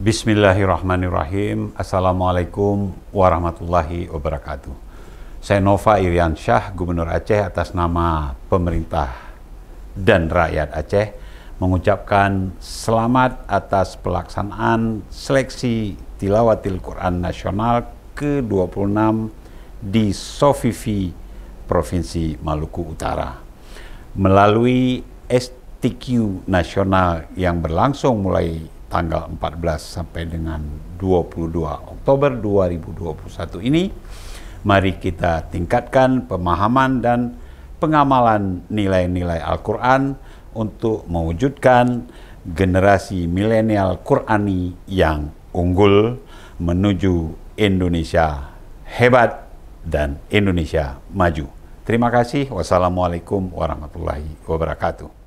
Bismillahirrahmanirrahim. Assalamualaikum warahmatullahi wabarakatuh. Saya Nova Irian Syah, Gubernur Aceh atas nama pemerintah dan rakyat Aceh mengucapkan selamat atas pelaksanaan seleksi tilawatil Quran nasional ke-26 di Sofifi, Provinsi Maluku Utara. Melalui STQ nasional yang berlangsung mulai tanggal 14 sampai dengan 22 Oktober 2021 ini, mari kita tingkatkan pemahaman dan pengamalan nilai-nilai Al-Quran untuk mewujudkan generasi milenial Qurani yang unggul menuju Indonesia hebat dan Indonesia maju. Terima kasih. Wassalamualaikum warahmatullahi wabarakatuh.